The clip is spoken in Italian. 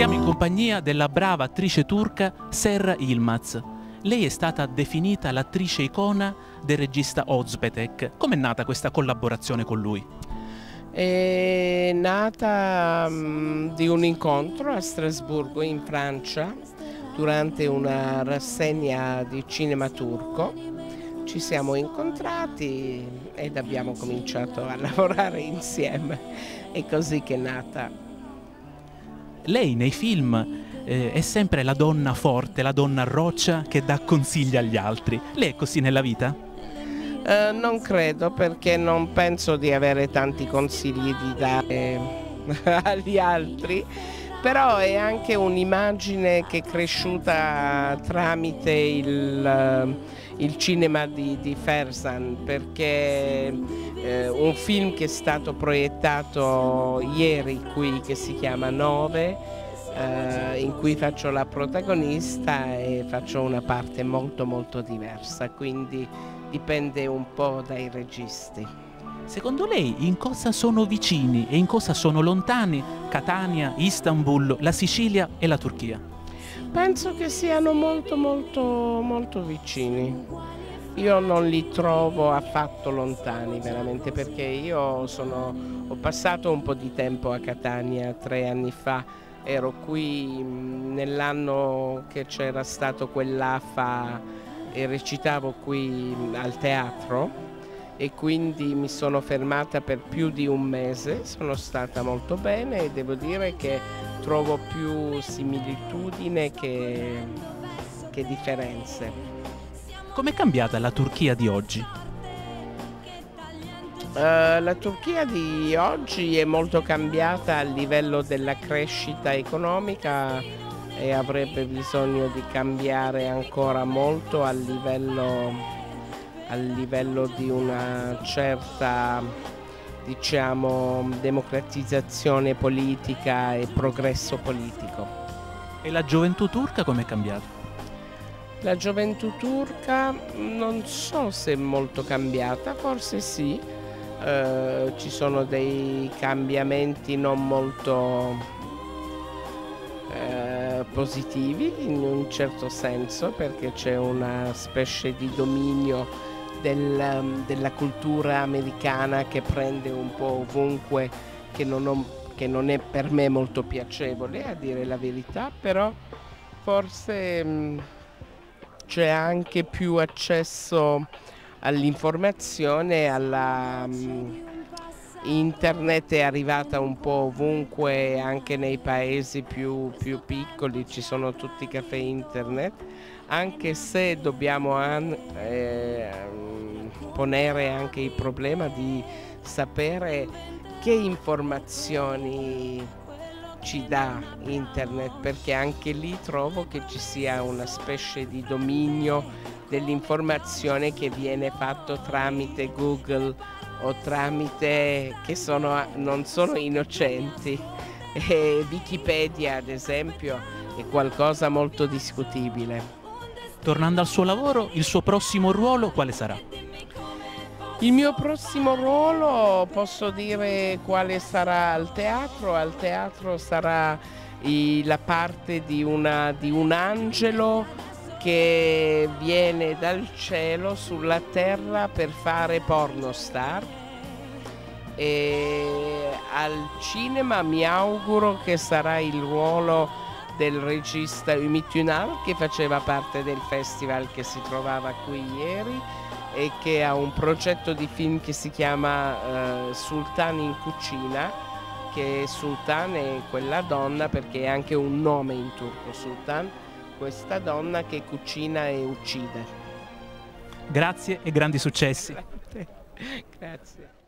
Siamo in compagnia della brava attrice turca Serra Ilmaz. Lei è stata definita l'attrice icona del regista Ozpetek. Com'è nata questa collaborazione con lui? È nata um, di un incontro a Strasburgo in Francia durante una rassegna di cinema turco. Ci siamo incontrati ed abbiamo cominciato a lavorare insieme. È così che è nata lei nei film eh, è sempre la donna forte, la donna roccia che dà consigli agli altri. Lei è così nella vita? Uh, non credo perché non penso di avere tanti consigli di dare agli altri, però è anche un'immagine che è cresciuta tramite il, il cinema di, di Fersan perché eh, un film che è stato proiettato ieri qui che si chiama Nove eh, in cui faccio la protagonista e faccio una parte molto molto diversa quindi dipende un po' dai registi. Secondo lei in cosa sono vicini e in cosa sono lontani Catania, Istanbul, la Sicilia e la Turchia? Penso che siano molto molto molto vicini. Io non li trovo affatto lontani veramente perché io sono, ho passato un po' di tempo a Catania. Tre anni fa, ero qui nell'anno che c'era stato quell'AFA e recitavo qui al teatro e quindi mi sono fermata per più di un mese, sono stata molto bene e devo dire che trovo più similitudine che, che differenze. Com'è cambiata la Turchia di oggi? Uh, la Turchia di oggi è molto cambiata a livello della crescita economica e avrebbe bisogno di cambiare ancora molto a livello, a livello di una certa diciamo, democratizzazione politica e progresso politico. E la gioventù turca come è cambiata? La gioventù turca non so se è molto cambiata, forse sì, eh, ci sono dei cambiamenti non molto eh, positivi in un certo senso perché c'è una specie di dominio del, della cultura americana che prende un po' ovunque, che non, ho, che non è per me molto piacevole a dire la verità, però forse... Mh, c'è anche più accesso all'informazione, alla um, internet è arrivata un po' ovunque, anche nei paesi più, più piccoli ci sono tutti i caffè internet, anche se dobbiamo an, eh, ponere anche il problema di sapere che informazioni ci dà internet perché anche lì trovo che ci sia una specie di dominio dell'informazione che viene fatto tramite Google o tramite che sono, non sono innocenti. E Wikipedia ad esempio è qualcosa molto discutibile. Tornando al suo lavoro, il suo prossimo ruolo quale sarà? Il mio prossimo ruolo posso dire quale sarà al teatro, al teatro sarà la parte di, una, di un angelo che viene dal cielo sulla terra per fare pornostar. E al cinema mi auguro che sarà il ruolo del regista Ümit Ünal che faceva parte del festival che si trovava qui ieri e che ha un progetto di film che si chiama uh, Sultan in cucina che Sultan è quella donna perché è anche un nome in turco Sultan questa donna che cucina e uccide. Grazie e grandi successi. Grazie